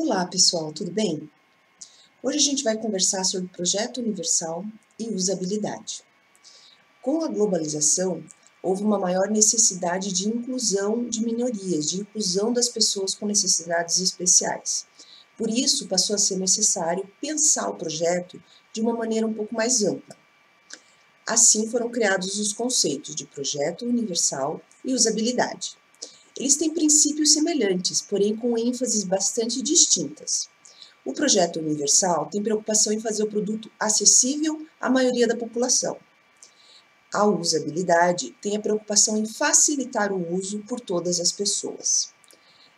Olá pessoal, tudo bem? Hoje a gente vai conversar sobre projeto universal e usabilidade. Com a globalização, houve uma maior necessidade de inclusão de minorias, de inclusão das pessoas com necessidades especiais. Por isso, passou a ser necessário pensar o projeto de uma maneira um pouco mais ampla. Assim foram criados os conceitos de projeto universal e usabilidade. Eles têm princípios semelhantes, porém com ênfases bastante distintas. O projeto universal tem preocupação em fazer o produto acessível à maioria da população. A usabilidade tem a preocupação em facilitar o uso por todas as pessoas.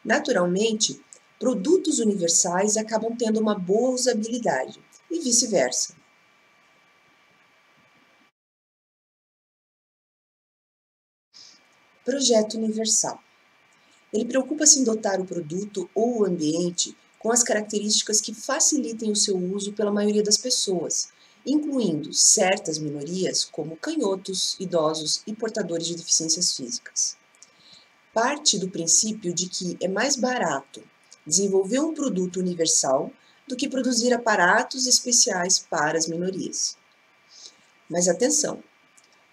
Naturalmente, produtos universais acabam tendo uma boa usabilidade e vice-versa. Projeto universal. Ele preocupa-se em dotar o produto ou o ambiente com as características que facilitem o seu uso pela maioria das pessoas, incluindo certas minorias, como canhotos, idosos e portadores de deficiências físicas. Parte do princípio de que é mais barato desenvolver um produto universal do que produzir aparatos especiais para as minorias. Mas atenção,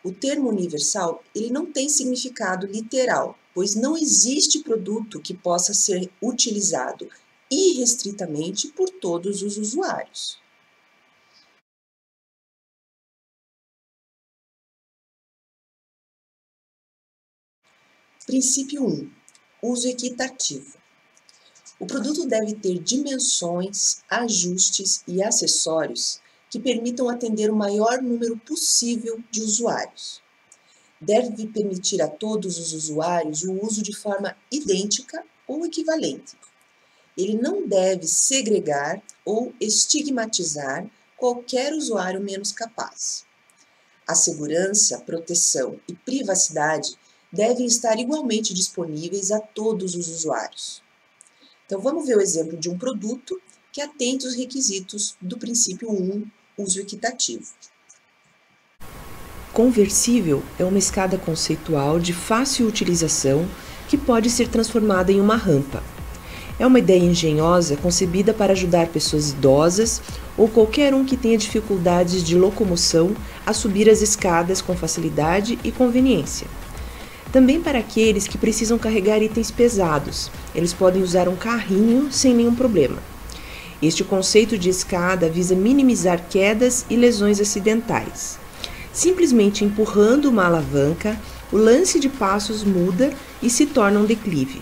o termo universal ele não tem significado literal, pois não existe produto que possa ser utilizado irrestritamente por todos os usuários. Princípio 1. Uso equitativo. O produto deve ter dimensões, ajustes e acessórios que permitam atender o maior número possível de usuários deve permitir a todos os usuários o uso de forma idêntica ou equivalente. Ele não deve segregar ou estigmatizar qualquer usuário menos capaz. A segurança, proteção e privacidade devem estar igualmente disponíveis a todos os usuários. Então, vamos ver o exemplo de um produto que atende os requisitos do princípio 1, uso equitativo. Conversível é uma escada conceitual de fácil utilização que pode ser transformada em uma rampa. É uma ideia engenhosa concebida para ajudar pessoas idosas ou qualquer um que tenha dificuldades de locomoção a subir as escadas com facilidade e conveniência. Também para aqueles que precisam carregar itens pesados, eles podem usar um carrinho sem nenhum problema. Este conceito de escada visa minimizar quedas e lesões acidentais. Simplesmente empurrando uma alavanca, o lance de passos muda e se torna um declive.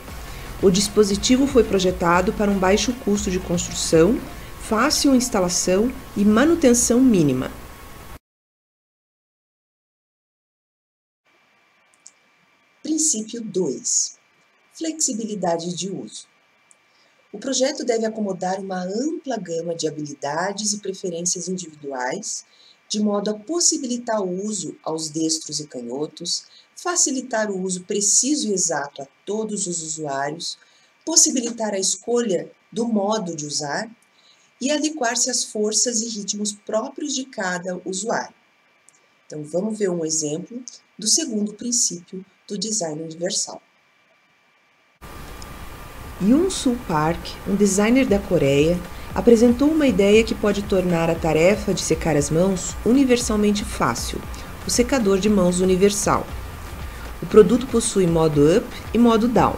O dispositivo foi projetado para um baixo custo de construção, fácil instalação e manutenção mínima. Princípio 2: Flexibilidade de uso. O projeto deve acomodar uma ampla gama de habilidades e preferências individuais de modo a possibilitar o uso aos destros e canhotos, facilitar o uso preciso e exato a todos os usuários, possibilitar a escolha do modo de usar e adequar-se às forças e ritmos próprios de cada usuário. Então, vamos ver um exemplo do segundo princípio do design universal. Yoon Soo Park, um designer da Coreia, apresentou uma ideia que pode tornar a tarefa de secar as mãos universalmente fácil, o secador de mãos universal. O produto possui modo up e modo down.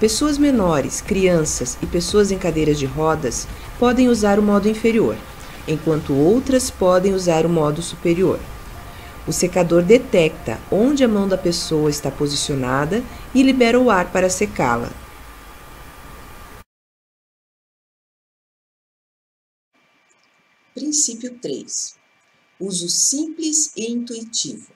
Pessoas menores, crianças e pessoas em cadeiras de rodas podem usar o modo inferior, enquanto outras podem usar o modo superior. O secador detecta onde a mão da pessoa está posicionada e libera o ar para secá-la. Princípio 3. Uso simples e intuitivo.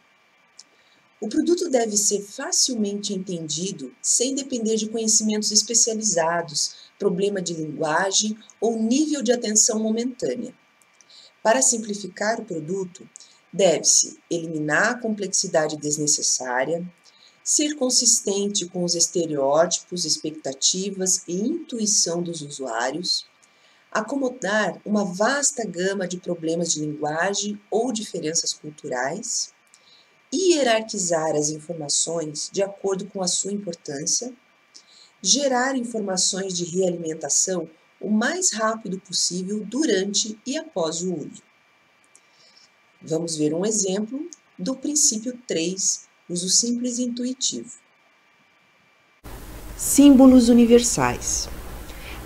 O produto deve ser facilmente entendido sem depender de conhecimentos especializados, problema de linguagem ou nível de atenção momentânea. Para simplificar o produto, deve-se eliminar a complexidade desnecessária, ser consistente com os estereótipos, expectativas e intuição dos usuários, acomodar uma vasta gama de problemas de linguagem ou diferenças culturais, hierarquizar as informações de acordo com a sua importância, gerar informações de realimentação o mais rápido possível durante e após o uso. Vamos ver um exemplo do princípio 3, uso simples e intuitivo. Símbolos universais.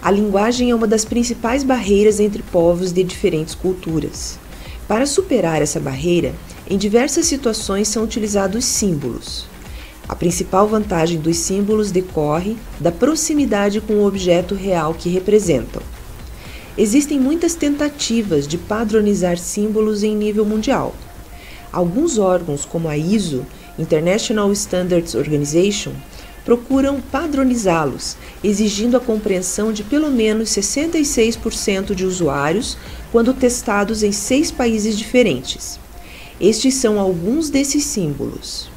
A linguagem é uma das principais barreiras entre povos de diferentes culturas. Para superar essa barreira, em diversas situações são utilizados símbolos. A principal vantagem dos símbolos decorre da proximidade com o objeto real que representam. Existem muitas tentativas de padronizar símbolos em nível mundial. Alguns órgãos, como a ISO, International Standards Organization, procuram padronizá-los, exigindo a compreensão de pelo menos 66% de usuários quando testados em seis países diferentes. Estes são alguns desses símbolos.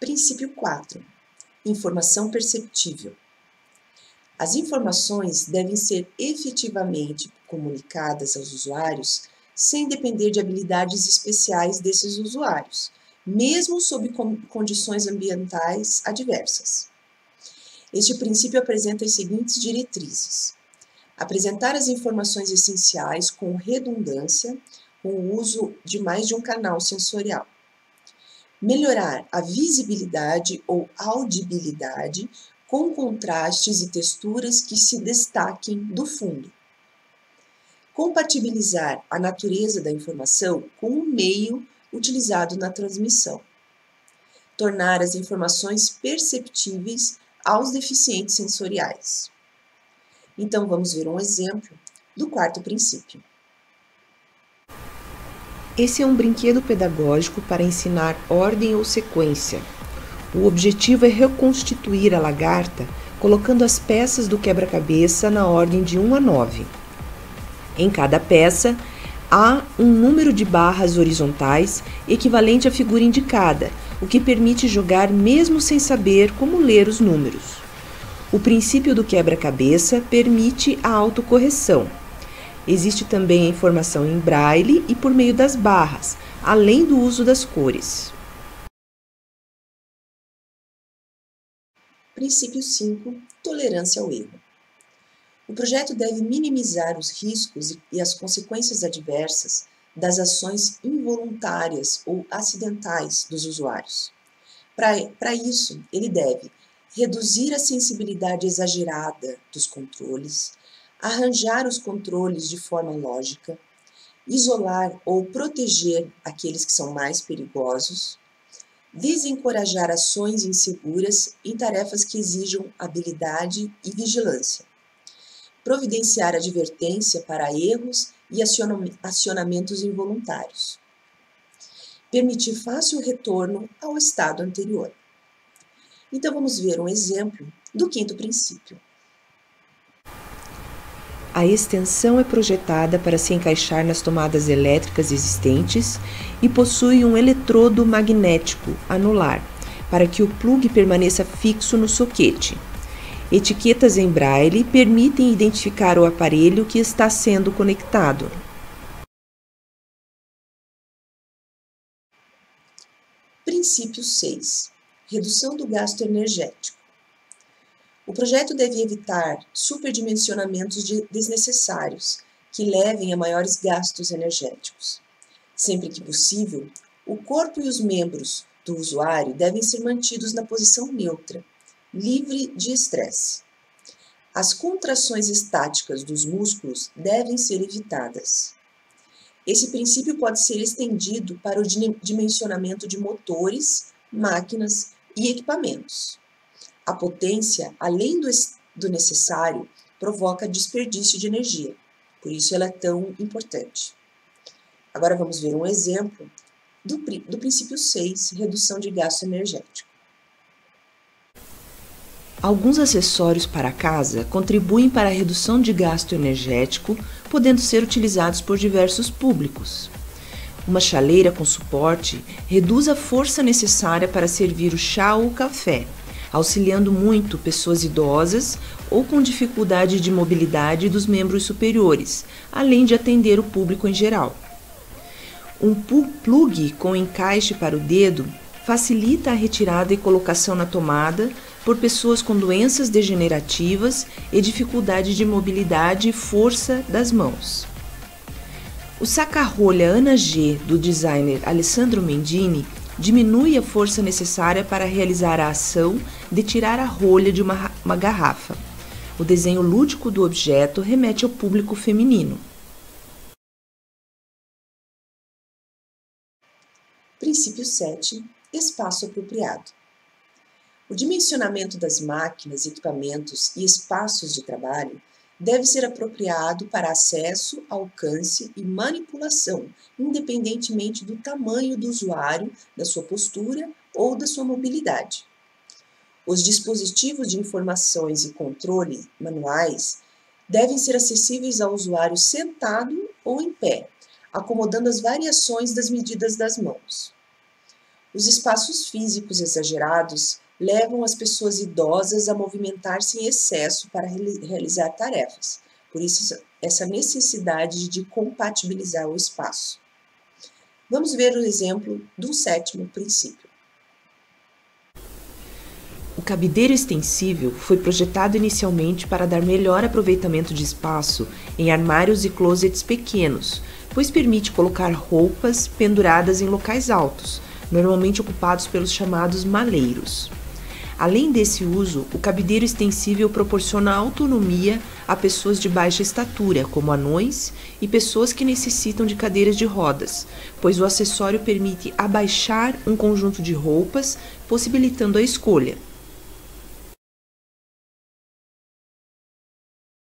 Princípio 4. Informação perceptível. As informações devem ser efetivamente comunicadas aos usuários sem depender de habilidades especiais desses usuários, mesmo sob condições ambientais adversas. Este princípio apresenta as seguintes diretrizes: apresentar as informações essenciais com redundância, com o uso de mais de um canal sensorial. Melhorar a visibilidade ou audibilidade com contrastes e texturas que se destaquem do fundo. Compatibilizar a natureza da informação com o meio utilizado na transmissão. Tornar as informações perceptíveis aos deficientes sensoriais. Então, vamos ver um exemplo do quarto princípio. Esse é um brinquedo pedagógico para ensinar ordem ou sequência. O objetivo é reconstituir a lagarta colocando as peças do quebra-cabeça na ordem de 1 a 9. Em cada peça, há um número de barras horizontais equivalente à figura indicada, o que permite jogar mesmo sem saber como ler os números. O princípio do quebra-cabeça permite a autocorreção. Existe também a informação em braille e por meio das barras, além do uso das cores. Princípio 5 Tolerância ao erro. O projeto deve minimizar os riscos e as consequências adversas das ações involuntárias ou acidentais dos usuários. Para isso, ele deve reduzir a sensibilidade exagerada dos controles, arranjar os controles de forma lógica, isolar ou proteger aqueles que são mais perigosos, desencorajar ações inseguras em tarefas que exijam habilidade e vigilância providenciar advertência para erros e acionamentos involuntários. Permitir fácil retorno ao estado anterior. Então vamos ver um exemplo do quinto princípio. A extensão é projetada para se encaixar nas tomadas elétricas existentes e possui um eletrodo magnético anular para que o plugue permaneça fixo no soquete. Etiquetas em braille permitem identificar o aparelho que está sendo conectado. Princípio 6. Redução do gasto energético. O projeto deve evitar superdimensionamentos de desnecessários que levem a maiores gastos energéticos. Sempre que possível, o corpo e os membros do usuário devem ser mantidos na posição neutra livre de estresse. As contrações estáticas dos músculos devem ser evitadas. Esse princípio pode ser estendido para o dimensionamento de motores, máquinas e equipamentos. A potência, além do, necessário, provoca desperdício de energia, por isso ela é tão importante. Agora vamos ver um exemplo do, do princípio 6, redução de gasto energético. Alguns acessórios para casa contribuem para a redução de gasto energético, podendo ser utilizados por diversos públicos. Uma chaleira com suporte reduz a força necessária para servir o chá ou o café, auxiliando muito pessoas idosas ou com dificuldade de mobilidade dos membros superiores, além de atender o público em geral. Um plug com encaixe para o dedo facilita a retirada e colocação na tomada por pessoas com doenças degenerativas e dificuldade de mobilidade e força das mãos. O saca-rolha Ana G do designer Alessandro Mendini diminui a força necessária para realizar a ação de tirar a rolha de uma, uma garrafa. O desenho lúdico do objeto remete ao público feminino. Princípio 7 Espaço apropriado. O dimensionamento das máquinas, equipamentos e espaços de trabalho deve ser apropriado para acesso, alcance e manipulação, independentemente do tamanho do usuário, da sua postura ou da sua mobilidade. Os dispositivos de informações e controle manuais devem ser acessíveis ao usuário sentado ou em pé, acomodando as variações das medidas das mãos. Os espaços físicos exagerados levam as pessoas idosas a movimentar-se em excesso para realizar tarefas. Por isso, essa necessidade de compatibilizar o espaço. Vamos ver o exemplo do sétimo princípio. O cabideiro extensível foi projetado inicialmente para dar melhor aproveitamento de espaço em armários e closets pequenos, pois permite colocar roupas penduradas em locais altos, normalmente ocupados pelos chamados maleiros. Além desse uso, o cabideiro extensível proporciona autonomia a pessoas de baixa estatura, como anões e pessoas que necessitam de cadeiras de rodas, pois o acessório permite abaixar um conjunto de roupas, possibilitando a escolha,